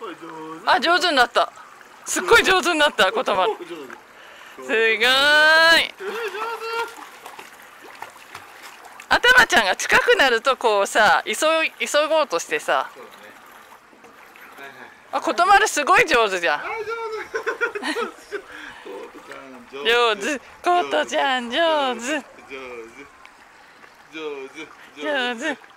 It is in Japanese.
これ上手あ上手になった。すっごい上手になった言葉。すごーい。頭ちゃんが近くなるとこうさ急い急ごうとしてさ。あことまるすごい上手じゃん。上手。コートちゃん上手。上手。上手。上手。